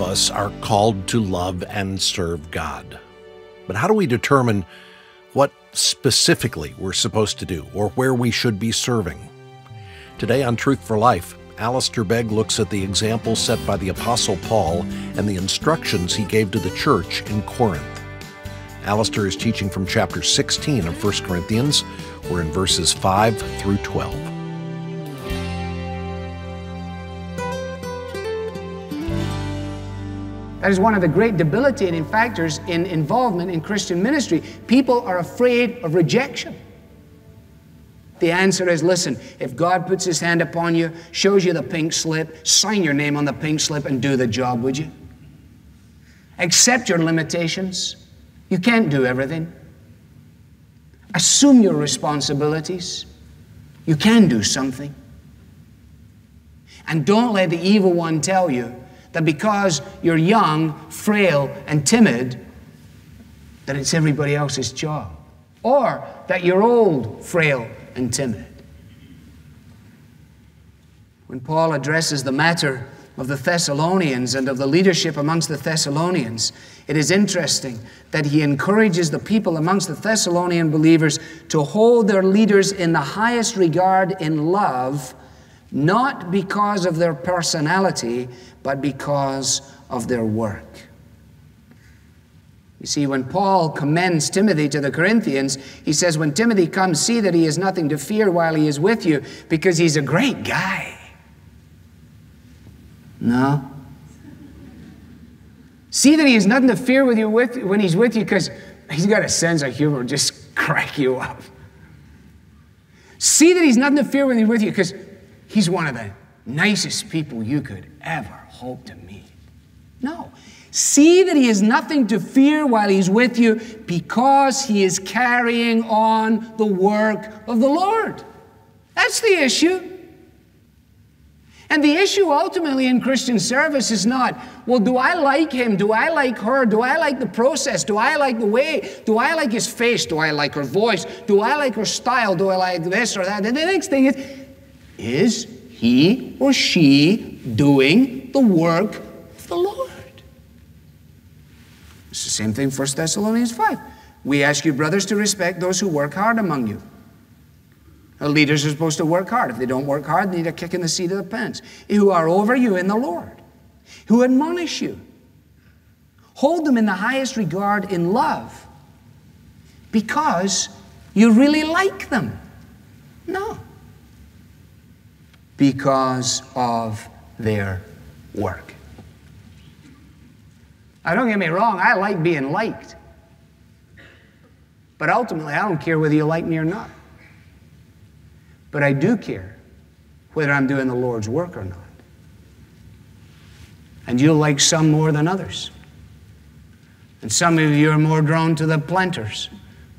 of us are called to love and serve God. But how do we determine what specifically we're supposed to do or where we should be serving? Today on Truth for Life, Alistair Begg looks at the example set by the Apostle Paul and the instructions he gave to the church in Corinth. Alistair is teaching from chapter 16 of 1 Corinthians. We're in verses 5 through 12. That is one of the great debilitating factors in involvement in Christian ministry. People are afraid of rejection. The answer is listen, if God puts his hand upon you, shows you the pink slip, sign your name on the pink slip and do the job, would you? Accept your limitations. You can't do everything. Assume your responsibilities. You can do something. And don't let the evil one tell you that because you're young, frail, and timid, that it's everybody else's job. Or that you're old, frail, and timid. When Paul addresses the matter of the Thessalonians and of the leadership amongst the Thessalonians, it is interesting that he encourages the people amongst the Thessalonian believers to hold their leaders in the highest regard in love, not because of their personality, but because of their work. You see, when Paul commends Timothy to the Corinthians, he says, When Timothy comes, see that he has nothing to fear while he is with you, because he's a great guy. No. See that he has nothing to fear with you with, when he's with you, because he's got a sense of humor, just crack you up. See that he's nothing to fear when he's with you, because he's one of the nicest people you could ever hope to meet. No. See that he has nothing to fear while he's with you because he is carrying on the work of the Lord. That's the issue. And the issue ultimately in Christian service is not, well, do I like him? Do I like her? Do I like the process? Do I like the way? Do I like his face? Do I like her voice? Do I like her style? Do I like this or that? And the next thing is, is he or she doing the work of the Lord? It's the same thing, 1 Thessalonians 5. We ask you, brothers, to respect those who work hard among you. The leaders are supposed to work hard. If they don't work hard, they need a kick in the seat of the pants. Who are over you in the Lord, who admonish you. Hold them in the highest regard in love because you really like them. No. Because of their work. Now, don't get me wrong, I like being liked. But ultimately, I don't care whether you like me or not. But I do care whether I'm doing the Lord's work or not. And you'll like some more than others. And some of you are more drawn to the planters,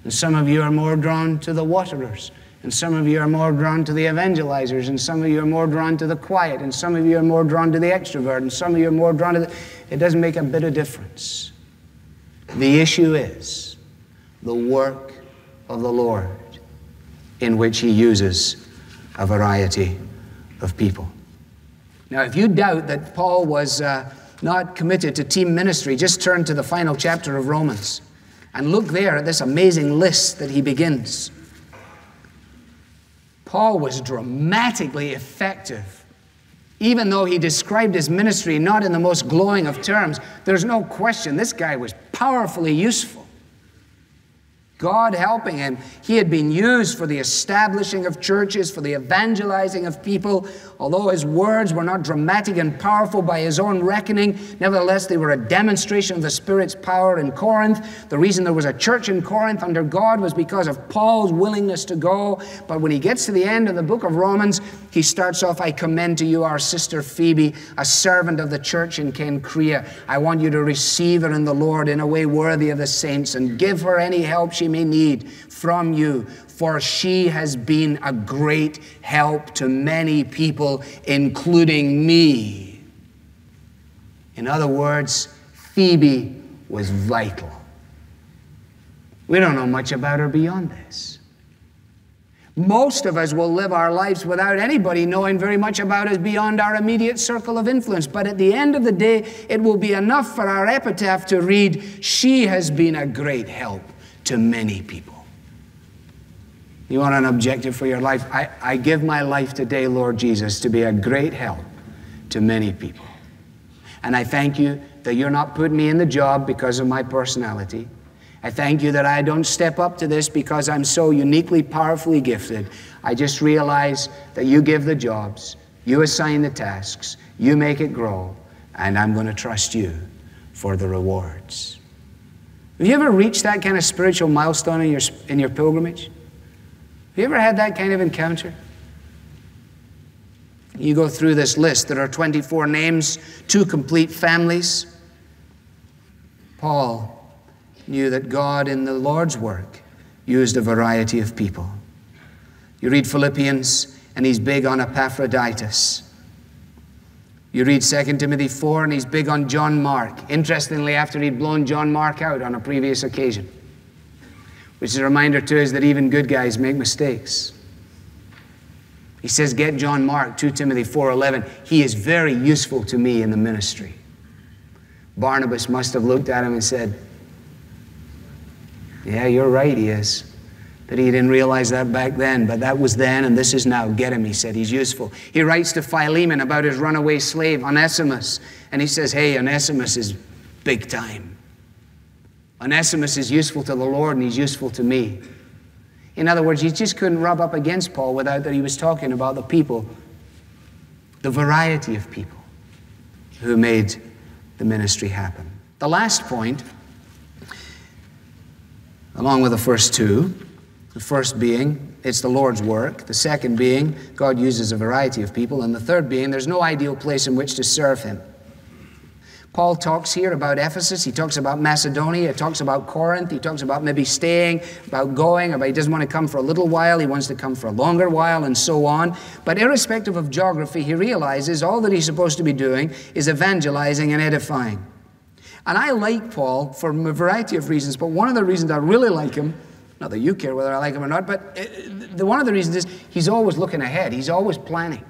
and some of you are more drawn to the waterers. And some of you are more drawn to the evangelizers, and some of you are more drawn to the quiet, and some of you are more drawn to the extrovert, and some of you are more drawn to the. It doesn't make a bit of difference. The issue is the work of the Lord in which He uses a variety of people. Now, if you doubt that Paul was uh, not committed to team ministry, just turn to the final chapter of Romans and look there at this amazing list that he begins. Paul was dramatically effective. Even though he described his ministry not in the most glowing of terms, there's no question this guy was powerfully useful. God helping him. He had been used for the establishing of churches, for the evangelizing of people. Although his words were not dramatic and powerful by his own reckoning, nevertheless, they were a demonstration of the Spirit's power in Corinth. The reason there was a church in Corinth under God was because of Paul's willingness to go. But when he gets to the end of the book of Romans, he starts off I commend to you our sister Phoebe, a servant of the church in Cenchrea. I want you to receive her in the Lord in a way worthy of the saints and give her any help she may need from you, for she has been a great help to many people, including me. In other words, Phoebe was vital. We don't know much about her beyond this. Most of us will live our lives without anybody knowing very much about us beyond our immediate circle of influence. But at the end of the day, it will be enough for our epitaph to read, She has been a great help to many people. You want an objective for your life? I, I give my life today, Lord Jesus, to be a great help to many people. And I thank you that you're not putting me in the job because of my personality. I thank you that I don't step up to this because I'm so uniquely, powerfully gifted. I just realize that you give the jobs, you assign the tasks, you make it grow, and I'm going to trust you for the rewards. Have you ever reached that kind of spiritual milestone in your, in your pilgrimage? Have you ever had that kind of encounter? You go through this list. There are 24 names, two complete families. Paul knew that God in the Lord's work used a variety of people. You read Philippians, and he's big on Epaphroditus. You read 2 Timothy 4, and he's big on John Mark. Interestingly, after he'd blown John Mark out on a previous occasion which is a reminder to us that even good guys make mistakes. He says, Get John Mark, 2 Timothy 4:11. He is very useful to me in the ministry. Barnabas must have looked at him and said, Yeah, you're right, he is. That he didn't realize that back then, but that was then and this is now. Get him, he said. He's useful. He writes to Philemon about his runaway slave, Onesimus, and he says, Hey, Onesimus is big time. Onesimus is useful to the Lord and he's useful to me. In other words, he just couldn't rub up against Paul without that he was talking about the people, the variety of people who made the ministry happen. The last point, along with the first two, the first being it's the Lord's work, the second being God uses a variety of people, and the third being there's no ideal place in which to serve Him. Paul talks here about Ephesus, he talks about Macedonia, he talks about Corinth, he talks about maybe staying, about going, about he doesn't want to come for a little while, he wants to come for a longer while, and so on. But irrespective of geography, he realizes all that he's supposed to be doing is evangelizing and edifying. And I like Paul for a variety of reasons, but one of the reasons I really like him, not that you care whether I like him or not, but uh, the, one of the reasons is he's always looking ahead, he's always planning.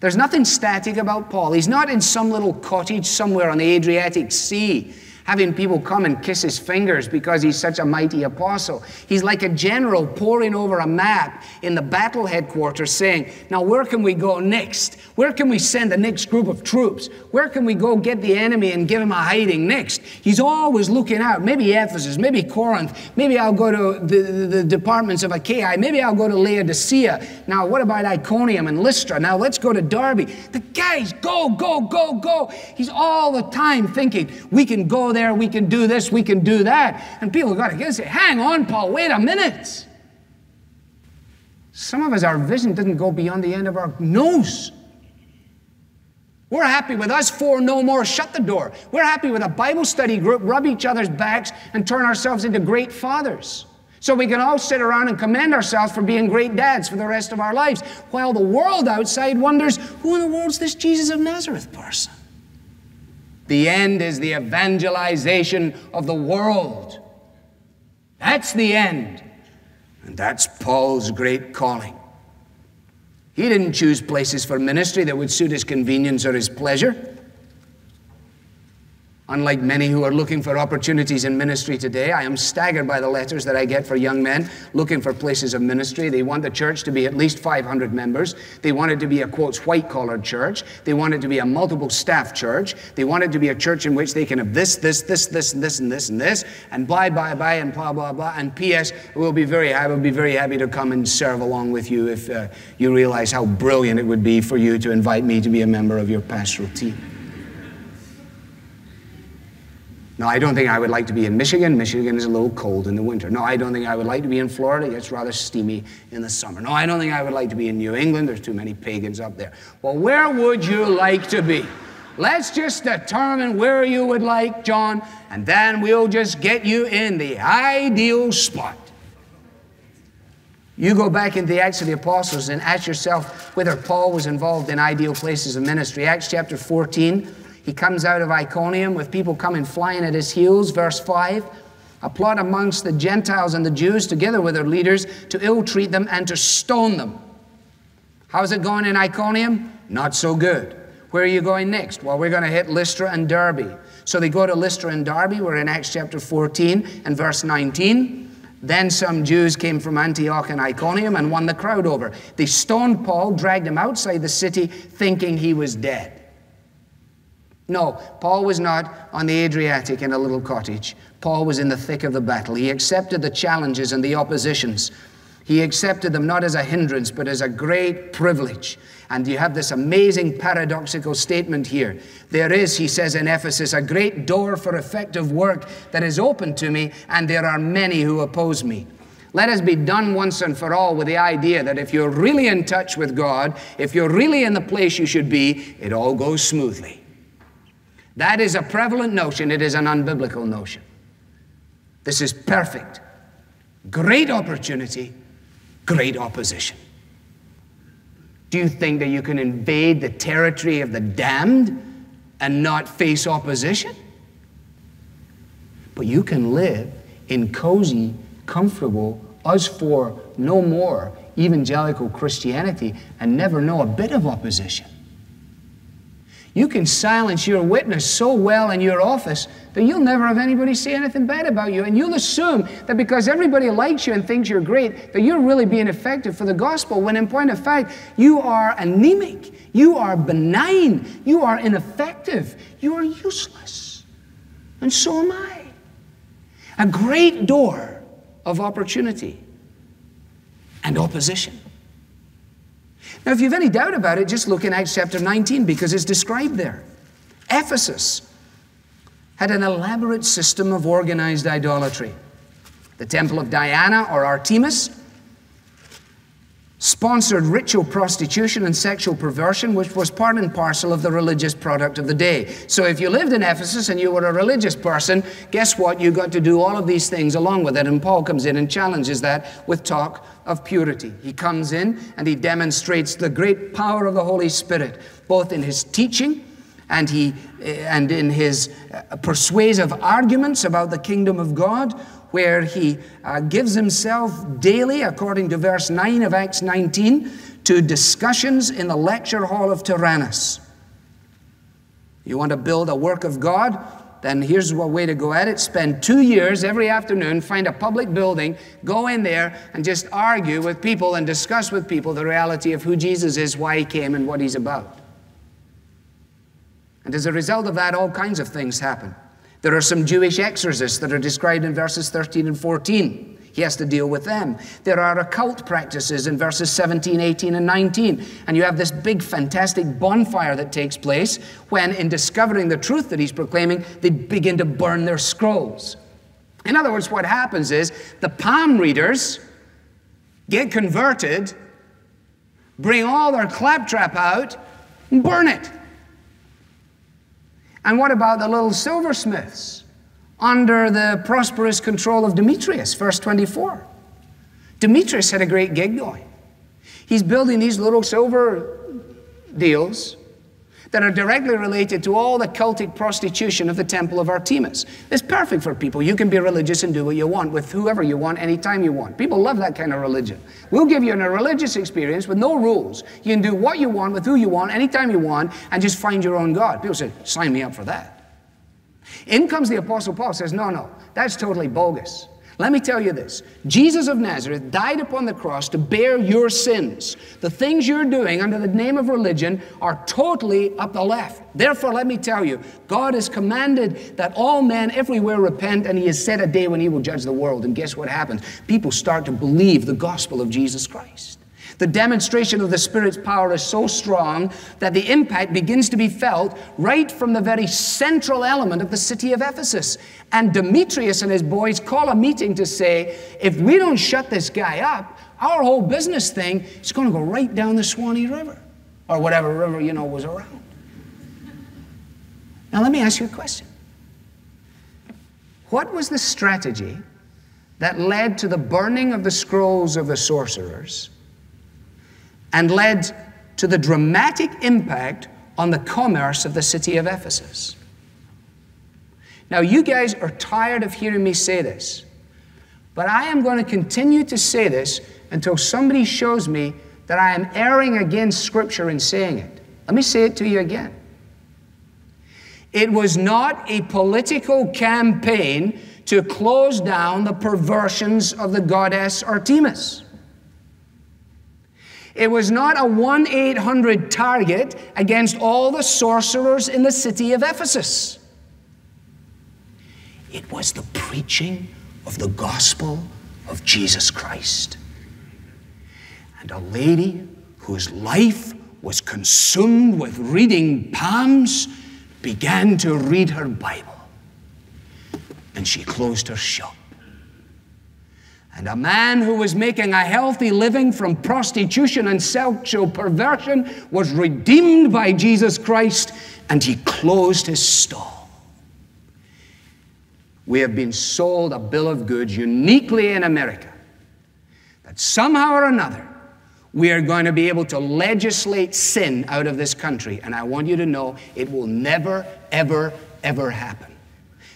There's nothing static about Paul. He's not in some little cottage somewhere on the Adriatic Sea having people come and kiss his fingers because he's such a mighty apostle. He's like a general poring over a map in the battle headquarters saying, Now, where can we go next? Where can we send the next group of troops? Where can we go get the enemy and give him a hiding next? He's always looking out. Maybe Ephesus, maybe Corinth, maybe I'll go to the, the, the departments of Achaia, maybe I'll go to Laodicea. Now, what about Iconium and Lystra? Now, let's go to Derbe. The guys, go, go, go, go. He's all the time thinking, we can go there there, we can do this, we can do that. And people got to get say, hang on, Paul, wait a minute. Some of us, our vision didn't go beyond the end of our nose. We're happy with us four, no more, shut the door. We're happy with a Bible study group, rub each other's backs, and turn ourselves into great fathers. So we can all sit around and commend ourselves for being great dads for the rest of our lives, while the world outside wonders who in the world's this Jesus of Nazareth person? The end is the evangelization of the world. That's the end. And that's Paul's great calling. He didn't choose places for ministry that would suit his convenience or his pleasure. Unlike many who are looking for opportunities in ministry today, I am staggered by the letters that I get for young men looking for places of ministry. They want the church to be at least 500 members. They want it to be a, quote, white collar church. They want it to be a multiple staff church. They want it to be a church in which they can have this, this, this, this, and this, and this, and this, and blah, blah, blah, and blah, blah, blah. And P.S., we'll be very, I will be very happy to come and serve along with you if uh, you realize how brilliant it would be for you to invite me to be a member of your pastoral team. No, I don't think I would like to be in Michigan. Michigan is a little cold in the winter. No, I don't think I would like to be in Florida. It's rather steamy in the summer. No, I don't think I would like to be in New England. There's too many pagans up there. Well, where would you like to be? Let's just determine where you would like, John, and then we'll just get you in the ideal spot. You go back into the Acts of the Apostles and ask yourself whether Paul was involved in ideal places of ministry. Acts chapter 14. He comes out of Iconium with people coming flying at his heels. Verse 5 a plot amongst the Gentiles and the Jews, together with their leaders, to ill treat them and to stone them. How's it going in Iconium? Not so good. Where are you going next? Well, we're going to hit Lystra and Derbe. So they go to Lystra and Derbe. We're in Acts chapter 14 and verse 19. Then some Jews came from Antioch and Iconium and won the crowd over. They stoned Paul, dragged him outside the city, thinking he was dead. No, Paul was not on the Adriatic in a little cottage. Paul was in the thick of the battle. He accepted the challenges and the oppositions. He accepted them not as a hindrance, but as a great privilege. And you have this amazing paradoxical statement here. There is, he says in Ephesus, a great door for effective work that is open to me, and there are many who oppose me. Let us be done once and for all with the idea that if you're really in touch with God, if you're really in the place you should be, it all goes smoothly. That is a prevalent notion, it is an unbiblical notion. This is perfect. Great opportunity, great opposition. Do you think that you can invade the territory of the damned and not face opposition? But you can live in cozy, comfortable, us for no more evangelical Christianity and never know a bit of opposition. You can silence your witness so well in your office that you'll never have anybody say anything bad about you. And you'll assume that because everybody likes you and thinks you're great, that you're really being effective for the gospel, when in point of fact, you are anemic, you are benign, you are ineffective, you are useless. And so am I. A great door of opportunity and opposition. Now, if you have any doubt about it, just look in Acts chapter 19 because it's described there. Ephesus had an elaborate system of organized idolatry. The temple of Diana or Artemis sponsored ritual prostitution and sexual perversion, which was part and parcel of the religious product of the day. So if you lived in Ephesus and you were a religious person, guess what? You got to do all of these things along with it. And Paul comes in and challenges that with talk of purity. He comes in and he demonstrates the great power of the Holy Spirit, both in his teaching and, he, and in his uh, persuasive arguments about the kingdom of God, where he uh, gives himself daily, according to verse 9 of Acts 19, to discussions in the lecture hall of Tyrannus. You want to build a work of God? Then here's one way to go at it. Spend two years every afternoon, find a public building, go in there and just argue with people and discuss with people the reality of who Jesus is, why he came, and what he's about. And as a result of that, all kinds of things happen. There are some Jewish exorcists that are described in verses 13 and 14. He has to deal with them. There are occult practices in verses 17, 18, and 19. And you have this big, fantastic bonfire that takes place when, in discovering the truth that he's proclaiming, they begin to burn their scrolls. In other words, what happens is the palm readers get converted, bring all their claptrap out, and burn it. And what about the little silversmiths under the prosperous control of Demetrius? Verse 24. Demetrius had a great gig going. He's building these little silver deals that are directly related to all the cultic prostitution of the temple of Artemis. It's perfect for people. You can be religious and do what you want with whoever you want, anytime you want. People love that kind of religion. We'll give you a religious experience with no rules. You can do what you want with who you want, anytime you want, and just find your own God. People say, sign me up for that. In comes the Apostle Paul, says, no, no, that's totally bogus. Let me tell you this Jesus of Nazareth died upon the cross to bear your sins. The things you're doing under the name of religion are totally up the left. Therefore, let me tell you, God has commanded that all men everywhere repent, and He has set a day when He will judge the world. And guess what happens? People start to believe the gospel of Jesus Christ. The demonstration of the Spirit's power is so strong that the impact begins to be felt right from the very central element of the city of Ephesus. And Demetrius and his boys call a meeting to say, if we don't shut this guy up, our whole business thing is going to go right down the Swanee River or whatever river, you know, was around. Now, let me ask you a question. What was the strategy that led to the burning of the scrolls of the sorcerers and led to the dramatic impact on the commerce of the city of Ephesus. Now, you guys are tired of hearing me say this, but I am going to continue to say this until somebody shows me that I am erring against Scripture in saying it. Let me say it to you again. It was not a political campaign to close down the perversions of the goddess Artemis. It was not a 1 800 target against all the sorcerers in the city of Ephesus. It was the preaching of the gospel of Jesus Christ. And a lady whose life was consumed with reading palms began to read her Bible. And she closed her shop. And a man who was making a healthy living from prostitution and sexual perversion was redeemed by Jesus Christ and he closed his stall. We have been sold a bill of goods uniquely in America that somehow or another we are going to be able to legislate sin out of this country. And I want you to know it will never, ever, ever happen.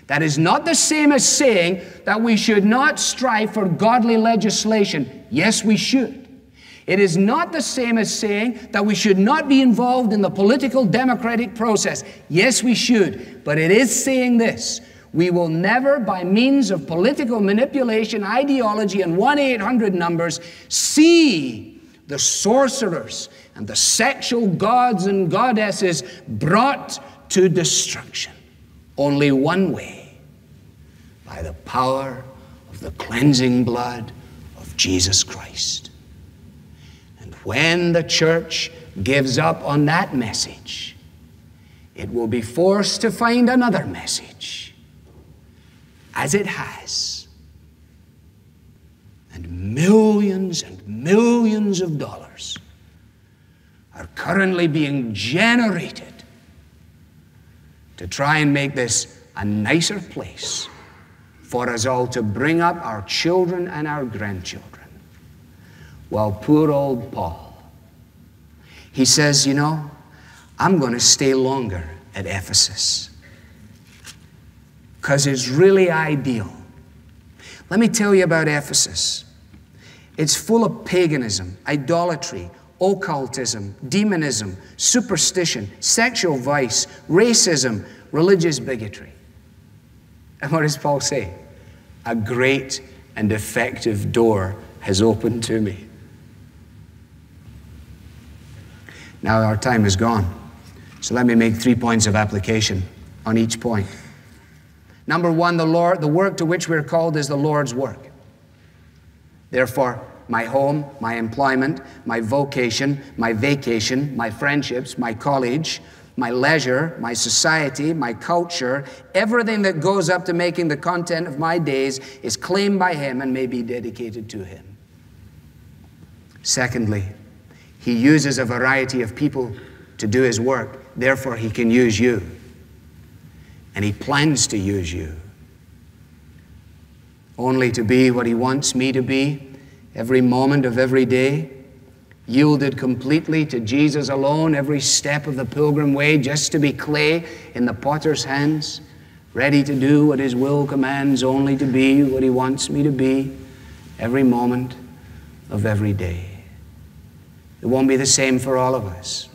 That is not the same as saying that we should not strive for godly legislation. Yes, we should. It is not the same as saying that we should not be involved in the political democratic process. Yes, we should. But it is saying this we will never, by means of political manipulation, ideology, and 1 800 numbers, see the sorcerers and the sexual gods and goddesses brought to destruction. Only one way by the power of the cleansing blood of Jesus Christ. And when the church gives up on that message, it will be forced to find another message, as it has. And millions and millions of dollars are currently being generated to try and make this a nicer place for us all to bring up our children and our grandchildren. Well, poor old Paul, he says, You know, I'm going to stay longer at Ephesus because it's really ideal. Let me tell you about Ephesus. It's full of paganism, idolatry, occultism, demonism, superstition, sexual vice, racism, religious bigotry. And what does Paul say? A great and effective door has opened to me. Now our time is gone. So let me make three points of application on each point. Number one, the Lord, the work to which we're called is the Lord's work. Therefore, my home, my employment, my vocation, my vacation, my friendships, my college, my leisure, my society, my culture, everything that goes up to making the content of my days is claimed by Him and may be dedicated to Him. Secondly, He uses a variety of people to do His work, therefore, He can use you. And He plans to use you. Only to be what He wants me to be every moment of every day, yielded completely to Jesus alone, every step of the pilgrim way, just to be clay in the potter's hands, ready to do what his will commands, only to be what he wants me to be every moment of every day. It won't be the same for all of us.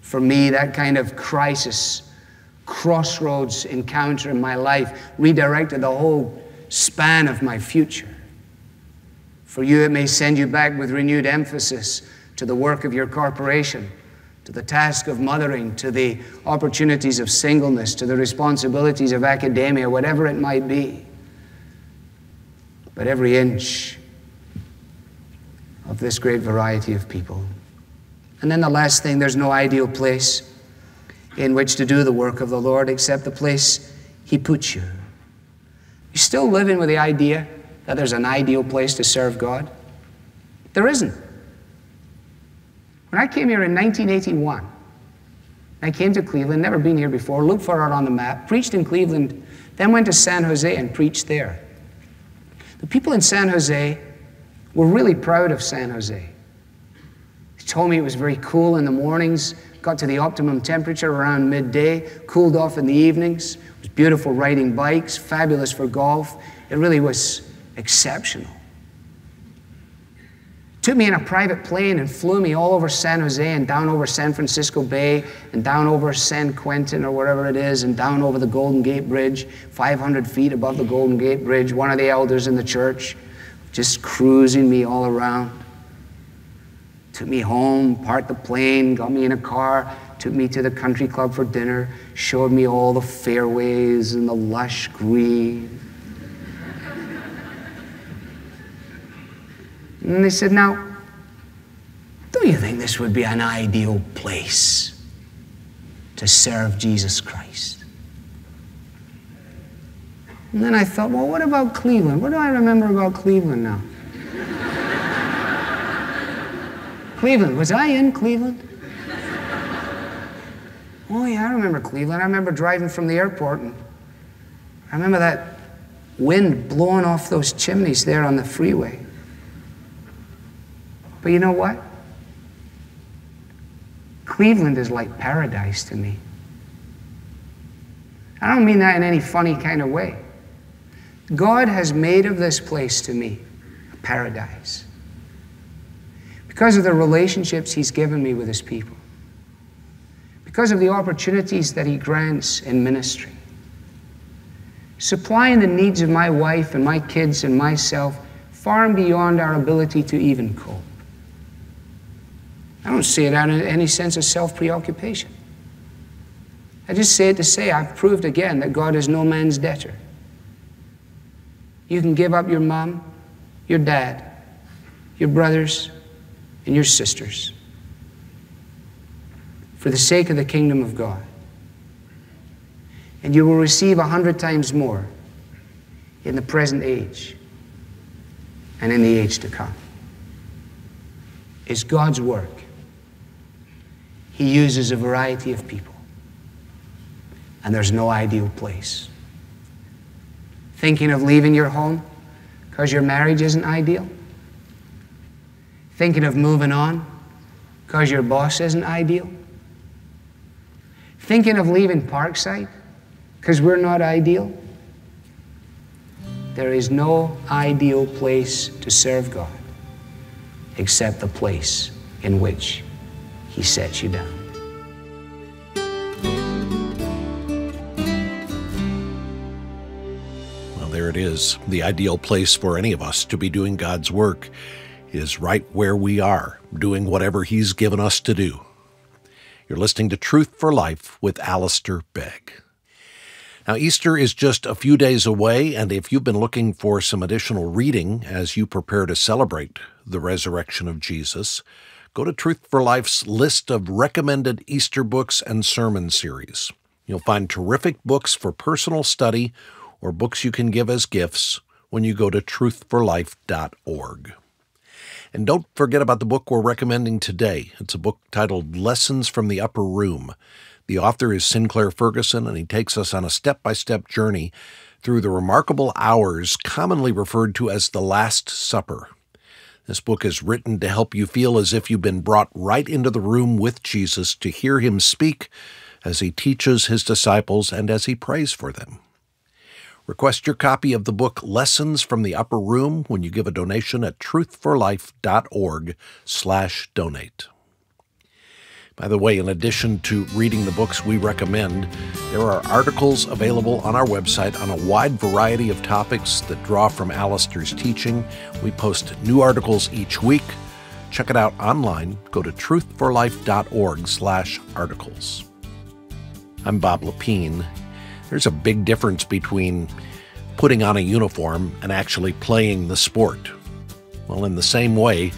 For me, that kind of crisis, crossroads encounter in my life redirected the whole span of my future. For you, it may send you back with renewed emphasis to the work of your corporation, to the task of mothering, to the opportunities of singleness, to the responsibilities of academia, whatever it might be. But every inch of this great variety of people. And then the last thing there's no ideal place in which to do the work of the Lord except the place He puts you. You're still living with the idea that there's an ideal place to serve God? There isn't. When I came here in 1981, I came to Cleveland, never been here before, looked for it on the map, preached in Cleveland, then went to San Jose and preached there. The people in San Jose were really proud of San Jose. They told me it was very cool in the mornings, got to the optimum temperature around midday, cooled off in the evenings. It was beautiful riding bikes, fabulous for golf. It really was exceptional. Took me in a private plane and flew me all over San Jose and down over San Francisco Bay and down over San Quentin or wherever it is and down over the Golden Gate Bridge, 500 feet above the Golden Gate Bridge. One of the elders in the church just cruising me all around. Took me home, parked the plane, got me in a car, took me to the country club for dinner, showed me all the fairways and the lush green. And they said, Now, don't you think this would be an ideal place to serve Jesus Christ? And then I thought, well, what about Cleveland? What do I remember about Cleveland now? Cleveland, was I in Cleveland? Oh, yeah, I remember Cleveland. I remember driving from the airport, and I remember that wind blowing off those chimneys there on the freeway. But you know what? Cleveland is like paradise to me. I don't mean that in any funny kind of way. God has made of this place to me a paradise because of the relationships He's given me with His people, because of the opportunities that He grants in ministry, supplying the needs of my wife and my kids and myself far and beyond our ability to even cope. I don't say it out of any sense of self preoccupation. I just say it to say I've proved again that God is no man's debtor. You can give up your mom, your dad, your brothers, and your sisters for the sake of the kingdom of God. And you will receive a hundred times more in the present age and in the age to come. It's God's work he uses a variety of people. And there's no ideal place. Thinking of leaving your home because your marriage isn't ideal? Thinking of moving on because your boss isn't ideal? Thinking of leaving Parkside because we're not ideal? There is no ideal place to serve God except the place in which he sets you down. Well, there it is. The ideal place for any of us to be doing God's work is right where we are, doing whatever He's given us to do. You're listening to Truth for Life with Alistair Begg. Now, Easter is just a few days away, and if you've been looking for some additional reading as you prepare to celebrate the resurrection of Jesus, go to Truth for Life's list of recommended Easter books and sermon series. You'll find terrific books for personal study or books you can give as gifts when you go to truthforlife.org. And don't forget about the book we're recommending today. It's a book titled Lessons from the Upper Room. The author is Sinclair Ferguson, and he takes us on a step by step journey through the remarkable hours commonly referred to as the Last Supper. This book is written to help you feel as if you've been brought right into the room with Jesus to hear him speak as he teaches his disciples and as he prays for them. Request your copy of the book Lessons from the Upper Room when you give a donation at truthforlife.org/donate. By the way, in addition to reading the books we recommend, there are articles available on our website on a wide variety of topics that draw from Alistair's teaching. We post new articles each week. Check it out online. Go to truthforlife.org/articles. I'm Bob Lepine. There's a big difference between putting on a uniform and actually playing the sport. Well, in the same way,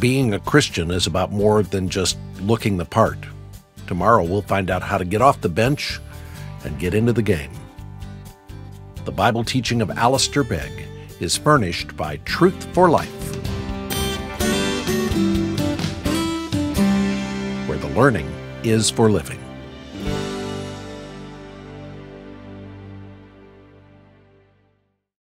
being a Christian is about more than just looking the part. Tomorrow we'll find out how to get off the bench and get into the game. The Bible teaching of Alistair Begg is furnished by Truth for Life, where the learning is for living.